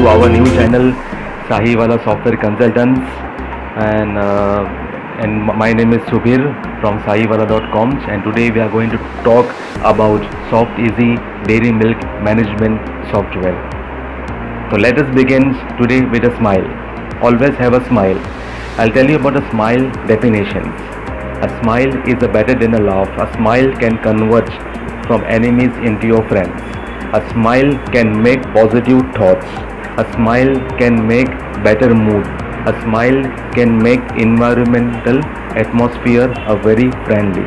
To our new channel, Sahiwala Software Consultants, and uh, and my name is Subir from Sahiwala.com, and today we are going to talk about Soft Easy Dairy Milk Management Software. So let us begin today with a smile. Always have a smile. I'll tell you about a smile definitions. A smile is a better than a laugh. A smile can convert from enemies into your friends. A smile can make positive thoughts. A smile can make better mood. A smile can make environmental atmosphere a very friendly.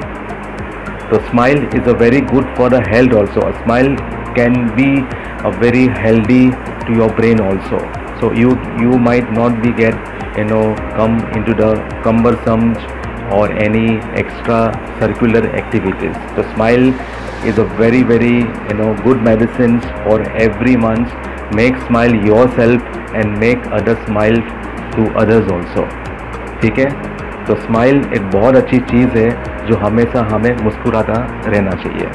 So smile is a very good for the health also. A smile can be a very healthy to your brain also. So you you might not be get you know come into the cumbersome or any extra circular activities. So smile is a very very you know good medicines for every month. Make your yourself and make other smile to others also ठीक है? तो smile एक बहुत अच्छी चीज़ है जो हमेशा हमें मुस्कुराता रहना चाहिए।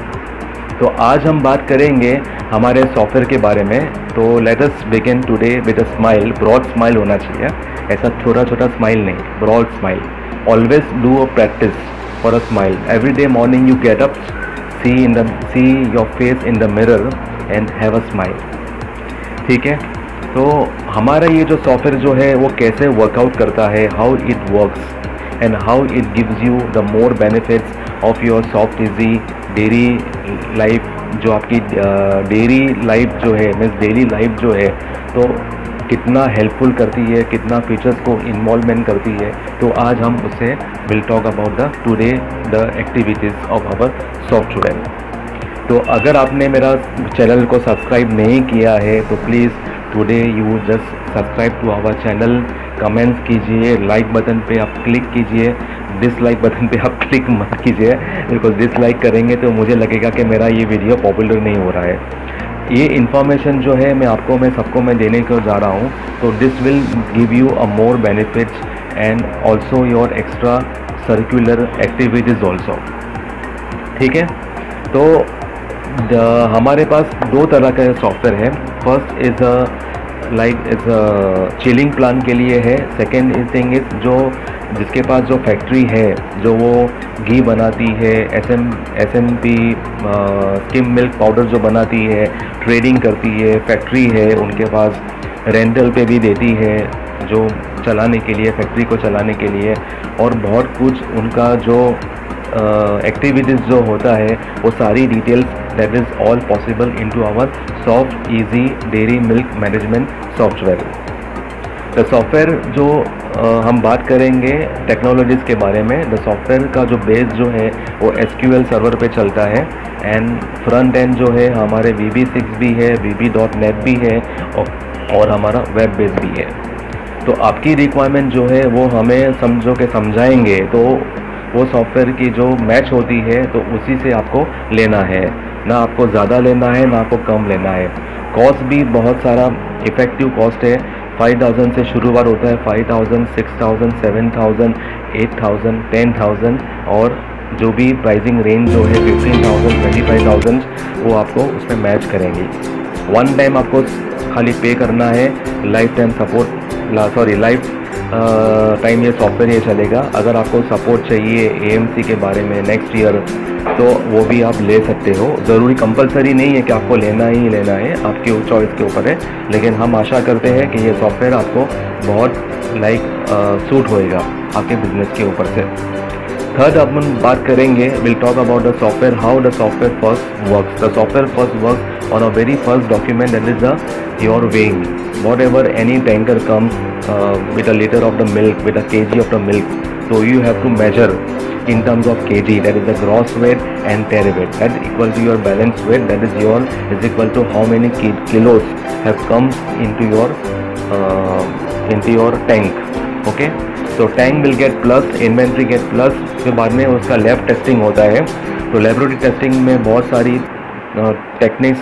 तो आज हम बात करेंगे हमारे सॉफ्टवेयर के बारे में। तो let us begin today with a smile broad smile होना चाहिए। ऐसा छोटा छोटा स्माइल नहीं broad smile always do a practice for a smile every day morning you get up see in the see your face in the mirror and have a smile ठीक है? तो हमारा ये जो सॉफ्टवेयर जो है, वो कैसे वर्कआउट करता है? How it works and how it gives you the more benefits of your soft easy dairy life जो आपकी डेरी लाइफ जो है मीन्स डेली लाइफ जो है तो कितना हेल्पफुल करती है, कितना फीचर्स को इन्वॉल्वमेंट करती है तो आज हम उससे will talk about the today the activities of our software तो अगर आपने मेरा चैनल को सब्सक्राइब नहीं किया है तो please today you just subscribe to our channel comments कीजिए लाइक बटन पे आप क्लिक कीजिए डिसलाइक बटन पे आप क्लिक मत कीजिए। बिकॉज़ डिसलाइक करेंगे तो मुझे लगेगा कि मेरा ये वीडियो पॉपुलर नहीं हो रहा है। ये इन्फॉर्मेशन जो है, मैं आपको, मैं सबको मैं देने को जा रहा हूँ। तो this will give you a more benefits and also your extra circular activities also ठीक है? तो हमारे पास दो तरह का सॉफ्टवेयर है। First is a like is chilling plan के लिए है। सेकेंड इज़ थिंग इज़ जो, जिसके पास जो फैक्ट्री है, जो वो घी बनाती है S M S M P skim milk powder जो बनाती है ट्रेडिंग करती है फैक्ट्री है, उनके पास रेंटल पे भी देती है। जो चलाने के लिए फैक्ट्री को चलाने के लिए और बहुत कुछ उनका जो एक्टिविटीज़ जो होता है वो सारी details that is all possible in to our soft easy dairy milk management software the software जो uh, हम बात करेंगे टेक्नोलॉजीज़ के बारे में द सॉफ्टवेयर का जो बेस जो है वो एस सर्वर पे चलता है एंड फ्रंट एंड जो है हमारे वी बी सिक्स भी है वी बी डॉट नेट भी है और, और हमारा वेब बेस भी है। तो आपकी रिक्वायरमेंट जो है, वो हमें समझो के समझाएँगे। तो वो सॉफ्टवेयर की जो मैच होती है तो उसी से आपको लेना है। ना आपको ज़्यादा लेना है, ना आपको कम लेना है। कॉस्ट भी बहुत सारा इफ़ेक्टिव कॉस्ट है। फाइव थाउज़ेंड से शुरुआत होता है। Five thousand six thousand seven thousand eight thousand ten thousand और जो भी प्राइसिंग रेंज जो है fifteen thousand twenty five thousand वो आपको उसमें मैच करेंगी। वन टाइम आपको खाली पे करना है life time support sorry lifetime ये सॉफ्टवेयर ये चलेगा। अगर आपको सपोर्ट चाहिए एएमसी के बारे में नेक्स्ट ईयर तो वो भी आप ले सकते हो। ज़रूरी कंपलसरी नहीं है कि आपको लेना ही लेना है, आपके चॉइस के ऊपर है। लेकिन हम आशा करते हैं कि ये सॉफ्टवेयर आपको बहुत लाइक सूट होएगा आपके बिज़नेस के ऊपर से। थर्ड अपन बात करेंगे will talk about the software how the software first work the software first work on a very first document that is the your weighing whatever any tanker comes with a liter of the milk with a kg of the milk so you have to measure in terms of kg that is the gross weight and tare weight that is equal to your balance weight that is your is equal to how many kilos have come into your uh, into your tank okay So tank will get plus inventory get plus के बाद में उसका lab testing होता है। तो laboratory testing में बहुत सारी टेक्निक्स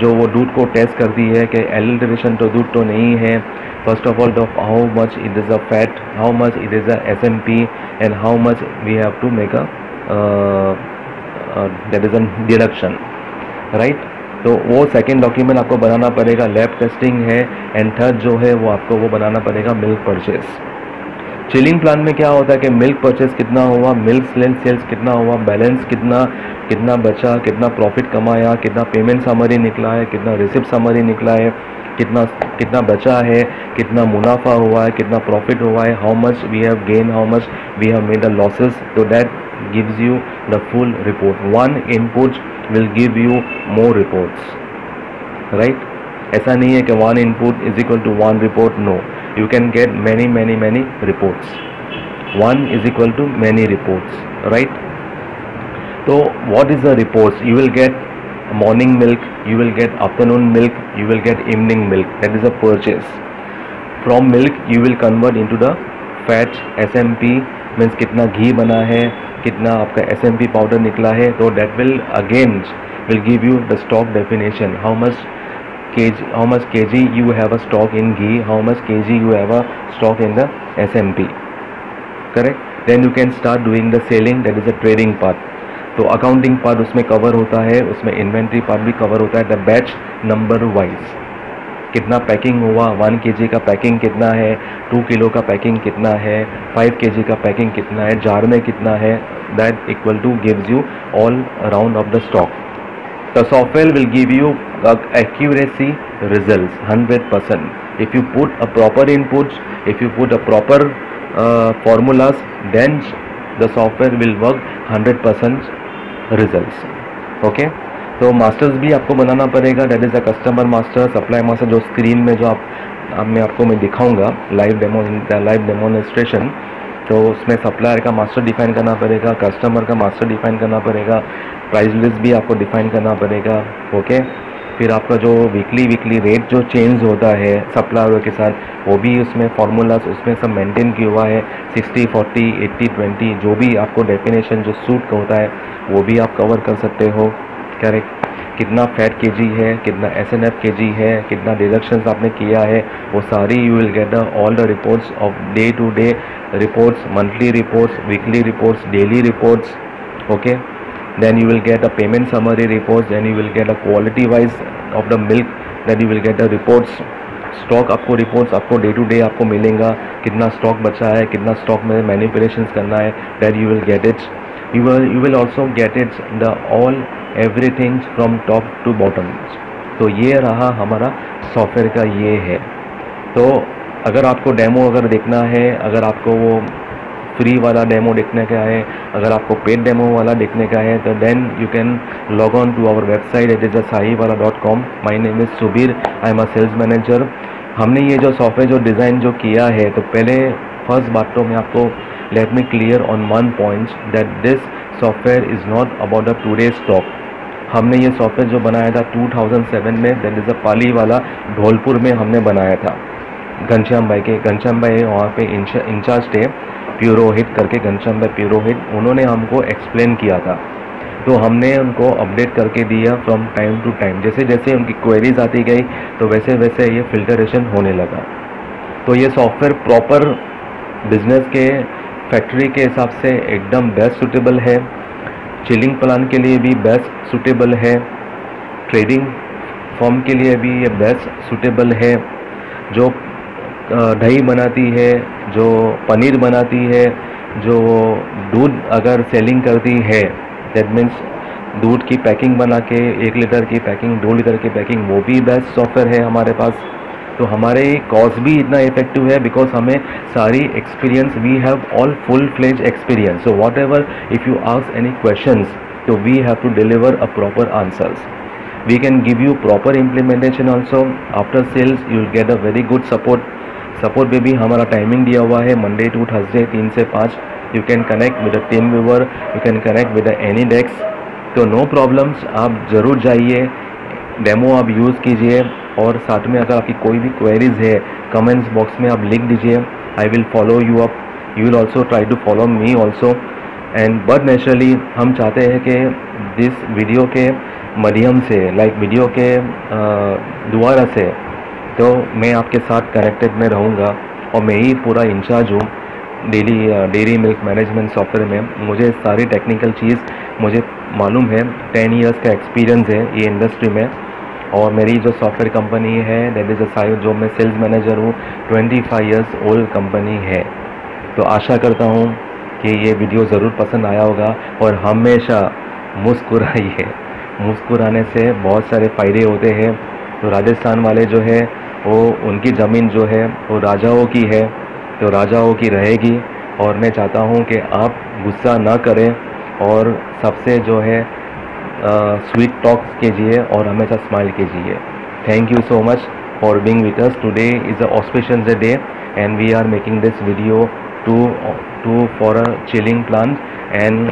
जो वो दूध को टेस्ट करती है कि एल तो दूध तो नहीं है। First of all the how much it is a fat how much it is a S M P and how much we have to make a that is a deduction right तो वो second document आपको बनाना पड़ेगा। Lab testing है and third जो है वो आपको वो बनाना पड़ेगा मिल्क परचेज़ चिलिंग प्लान में क्या होता है कि मिल्क परचेस कितना हुआ मिल्क सेल्स सेल्स कितना हुआ बैलेंस कितना कितना बचा, कितना प्रॉफिट कमाया, कितना पेमेंट समरी निकला है, कितना रिसिप्ट समरी निकला है, कितना कितना बचा है, कितना मुनाफा हुआ है, कितना प्रॉफिट हुआ है how much we have gain how much we have made the losses तो that gives you the full report. One input will give you more reports. Right? ऐसा नहीं है कि one input is equal to one report, no. You can get many many many reports one is equal to many reports right so what is the reports you will get morning milk you will get afternoon milk you will get evening milk that is a purchase from milk you will convert into the fat smp means कितना घी बना है कितना आपका S powder निकला है तो that will again will give you the stock definition how much kg how much kg you have a stock in ghee, how much kg you have a stock in the smp correct? Then you can start doing the selling, that is the trading part. तो accounting part उसमें cover होता है, उसमें inventory part भी cover होता है the batch number wise कितना packing हुआ वन के का पैकिंग कितना है टू किलो का पैकिंग कितना है फाइव के का पैकिंग कितना है, जार में कितना है that equal to gives you all around of the stock the software will give you accuracy results 100% if you put a proper inputs if you put a proper uh, formulas then the software will work 100% results. Okay? तो masters भी आपको बनाना पड़ेगा. That is a customer master supply master जो screen में जो आप अब मैं आपको मैं दिखाऊँगा लाइव डेमो लाइव डेमोन्स्ट्रेशन तो उसमें सप्लायर का मास्टर डिफाइन करना पड़ेगा कस्टमर का मास्टर डिफाइन करना पड़ेगा प्राइस लिस्ट भी आपको डिफाइन करना पड़ेगा. ओके फिर आपका जो वीकली वीकली रेट जो चेंज होता है सप्लायर के साथ, वो भी उसमें फार्मूलाज उसमें सब मेंटेन किया हुआ है 60 40 80 20 जो भी आपको डेफिनेशन जो सूट का होता है, वो भी आप कवर कर सकते हो। करेक्ट कितना फैट के जी है, कितना एस एन एफ़ के जी है, कितना डिडक्शन आपने किया है, वो सारी you will get all the reports of day to day reports monthly reports weekly reports daily reports okay then you will get a payment summary reports then you will get a quality wise of the milk then you will get the reports stock आपको reports आपको day to day आपको मिलेगा, कितना stock बचा है, कितना stock में manipulation करना है that you will get it you will you will also get it the all everything from top to bottom तो ये रहा हमारा सॉफ्टवेयर का ये है। तो अगर आपको डेमो अगर देखना है, अगर आपको वो फ्री वाला डेमो देखने का है अगर आपको पेड डेमो वाला देखने का है तो then you can log on to our website at is Sahiwala dot com my name is Subir I am a sales manager हमने ये जो सॉफ्टवेयर जो डिज़ाइन जो किया है तो पहले फ़र्स्ट बात तो मैं आपको let me clear on one point that this software is not about the today stock हमने ये सॉफ्टवेयर जो बनाया था 2007 में दैट इज़ अ पाली वाला ढोलपुर में हमने बनाया था। घनश्याम भाई के, घनश्याम भाई वहाँ पे इंचार्ज थे। प्यूरोहित करके, घनश्याम भाई प्यूरोहित उन्होंने हमको एक्सप्लेन किया था। तो हमने उनको अपडेट करके दिया फ्रॉम टाइम टू टाइम जैसे जैसे उनकी क्वेरीज आती गई तो वैसे वैसे ये फिल्टरेशन होने लगा। तो ये सॉफ्टवेयर प्रॉपर बिज़नेस के फैक्ट्री के हिसाब से एकदम बेस्ट सुटेबल है। चिलिंग प्लान के लिए भी बेस्ट सुटेबल है। ट्रेडिंग फॉर्म के लिए भी ये बेस्ट सुटेबल है। जो दही बनाती है, जो पनीर बनाती है, जो दूध अगर सेलिंग करती है दैट मीन्स दूध की पैकिंग बना के, एक लीटर की पैकिंग दो लीटर की पैकिंग वो भी बेस्ट सॉफ्टवेयर है हमारे पास। तो हमारे कॉस्ट भी इतना इफ़ेक्टिव है बिकॉज़ हमें सारी experience we have all full fledge experience so whatever if you ask any question तो we have to deliver a proper answers we can give you proper implementation also after sales, you will get a very good support support में भी हमारा timing दिया हुआ है। Monday to Thursday तीन से पाँच। You can connect with TeamViewer you can connect with AnyDesk तो नो प्रॉब्लम्स आप ज़रूर जाइए डेमो आप यूज़ कीजिए, और साथ में अगर आपकी कोई भी क्वेरीज है कमेंट्स बॉक्स में आप लिख दीजिए। I will follow you up you will also try to follow me also and but naturally हम चाहते हैं कि दिस वीडियो के माध्यम से लाइक like वीडियो के द्वारा से तो मैं आपके साथ कनेक्टेड में रहूँगा और मैं ही पूरा इंचार्ज हूँ daily dairy milk management software में। मुझे सारी टेक्निकल चीज़ मुझे मालूम है। टेन ईयर्स का एक्सपीरियंस है ये इंडस्ट्री में। और मेरी जो सॉफ्टवेयर कंपनी है दैट इज़ अ जो मैं सेल्स मैनेजर हूँ 25 फाइव ईयर्स ओल्ड कंपनी है। तो आशा करता हूँ कि ये वीडियो ज़रूर पसंद आया होगा और हमेशा मुस्कुराइए। मुस्कुराने से बहुत सारे फ़ायदे होते हैं। तो राजस्थान वाले जो है, वो उनकी ज़मीन जो है, वो राजाओं की है तो राजाओं की रहेगी। और मैं चाहता हूँ कि आप गुस्सा ना करें और सबसे जो है स्वीट टॉक्स कीजिए और हमेशा स्माइल कीजिए। Thank you so much for being with us today is a auspicious day and we are making this video to to for a chilling plant and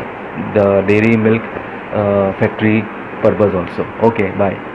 the dairy milk factory purpose also. Okay, bye.